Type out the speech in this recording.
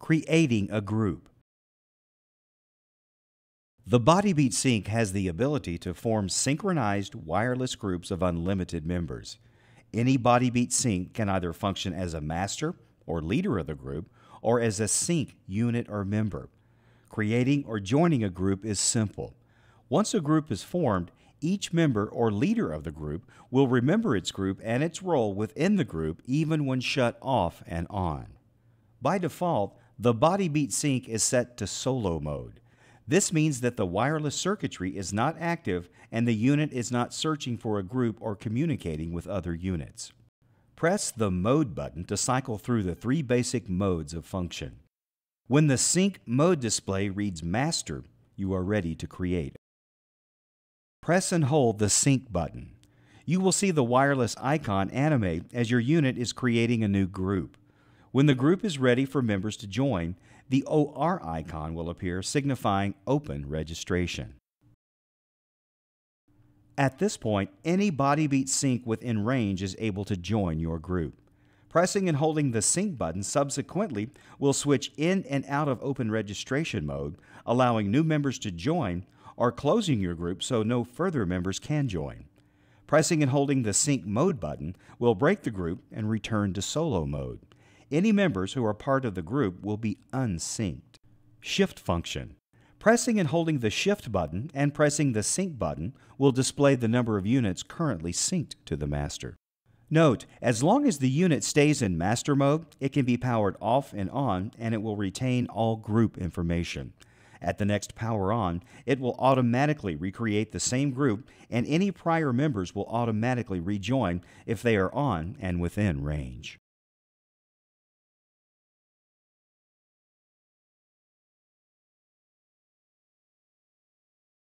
Creating a group. The BodyBeat Sync has the ability to form synchronized wireless groups of unlimited members. Any BodyBeat Sync can either function as a master or leader of the group or as a sync unit or member. Creating or joining a group is simple. Once a group is formed, each member or leader of the group will remember its group and its role within the group even when shut off and on. By default, the BodyBeat Sync is set to solo mode. This means that the wireless circuitry is not active and the unit is not searching for a group or communicating with other units. Press the Mode button to cycle through the three basic modes of function. When the Sync mode display reads Master, you are ready to create. Press and hold the Sync button. You will see the wireless icon animate as your unit is creating a new group. When the group is ready for members to join, the OR icon will appear signifying open registration. At this point, any BodyBeat sync within range is able to join your group. Pressing and holding the sync button subsequently will switch in and out of open registration mode, allowing new members to join or closing your group so no further members can join. Pressing and holding the Sync Mode button will break the group and return to solo mode. Any members who are part of the group will be unsynced. Shift function. Pressing and holding the Shift button and pressing the Sync button will display the number of units currently synced to the master. Note, as long as the unit stays in master mode, it can be powered off and on and it will retain all group information. At the next power on, it will automatically recreate the same group and any prior members will automatically rejoin if they are on and within range.